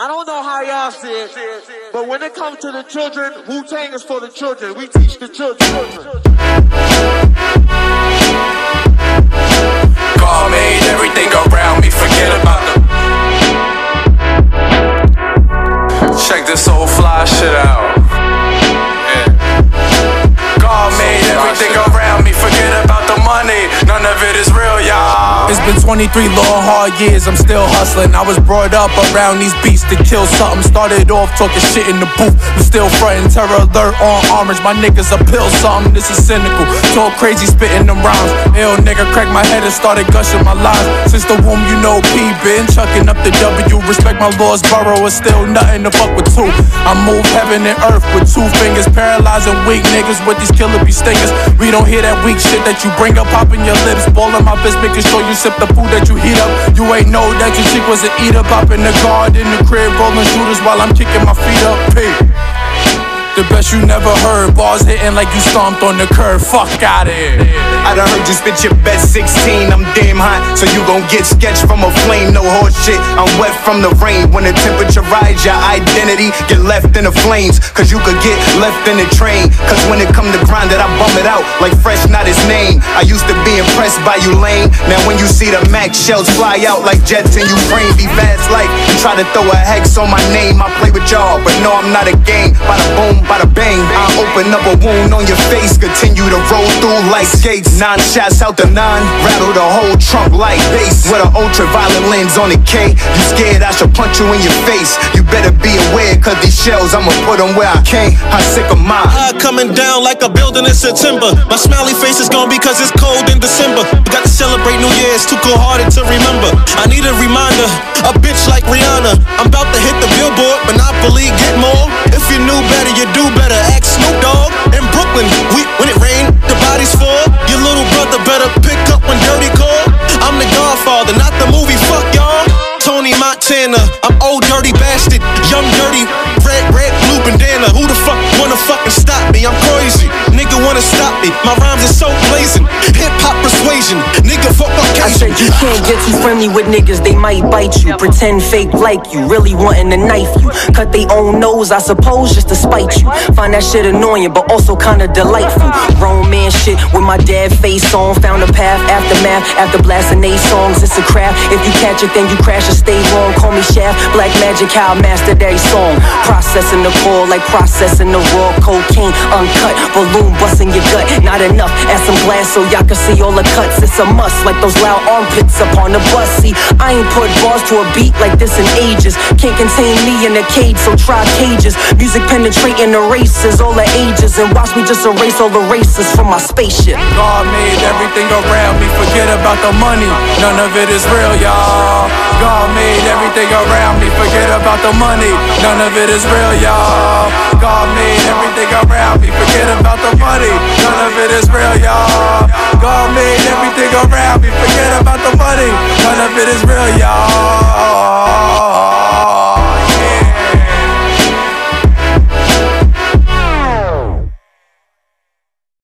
I don't know how y'all see it, but when it comes to the children, Wu Tang is for the children. We teach the children. God made everything around me, forget about the. Check this old fly shit out. God made everything around me, forget about the money. None of it is real, y'all. It's been 23 long, hard years, I'm still hustling. I was brought up around these beats to kill something. Started off talking shit in the booth, but still frontin' terror alert on orange. My niggas a pill something, this is cynical. Talk crazy, spitting them rhymes. Ill nigga cracked my head and started gushing my lines. Since the womb, you know P been chucking up the W. Respect my laws, borough is still nothing to fuck with two. I move heaven and earth with two fingers, paralyzing weak niggas with these killer bee stingers. We don't hear that weak shit that you bring up, popping your lips, ballin' my fist, making sure you sip the food that you heat up. You ain't know that your chick was an eater. Pop in the garden, in the crib, rolling shooters while I'm kicking my feet up. Hey. The best you never heard. Bars hitting like you stomped on the curb. Fuck out of here. I done heard you spit your best 16. I'm damn hot, so you gon' get sketched from a flame. No horse shit. I'm wet from the rain. When the temperature rise, your identity get left in the flames. Cause you could get left in the train. Cause when it come to grind it, I bum it out like fresh. I used to be impressed by you lame. Now when you see the Mac shells fly out like jets in Ukraine, be fast like try to throw a hex on my name. I play with y'all, but no, I'm not a game. Bada boom, bada bang. I open up a wound on your face, continue to roll through like skates. Nine shots out the nine, rattle the whole trunk like bass. With an ultraviolet lens on the K, you scared I should punch you in your face. You better be aware, cause these shells, I'ma put them where I can't. I'm sick of mine. High coming down like a building in September. My smiley face is gone because it's cold in December. We got to celebrate New Year's, too cold hearted to remember. I need a reminder, a bitch like Rihanna. I'm about to hit the billboard, Monopoly, get more. If you knew better, you do better. Ask Snoop Dogg in Brooklyn. We, when it rain, the bodies fall. Your little brother better pick up when dirty call. I'm the godfather, not the movie. Fuck y'all. Tony Montana, I'm old dirty bastard, young dirty, red, red, blue bandana. Who the fuck wanna fucking stop me? I'm crazy. Nigga wanna stop me. My rhymes are so blazing. Hip persuasion. Nigga fuck I said you can't get too friendly with niggas, they might bite you. Pretend fake like you, really wanting to knife you. Cut they own nose, I suppose, just to spite you. Find that shit annoying, but also kinda delightful. Man shit with my dad face on. Found a path, aftermath, after blasting they songs. It's a craft. If you catch it, then you crash or stay wrong. Call me Shaft, Black Magic, how I mastered every song. Processing the call like processing the raw cocaine. Uncut, balloon busting your gut. Not enough, add some glass so y'all can see all the cuts. It's a must, like those loud armpits upon the bus. See, I ain't put bars to a beat like this in ages. Can't contain me in a cage, so try cages. Music penetrating the races, all the ages. And watch me just erase all the races from my spaceship. God made everything around me. Forget about the money. None of it is real, y'all. God made everything around me. Forget about the money. None of it is real, y'all. God made everything around me. Forget about the money. None of it is real, y'all. God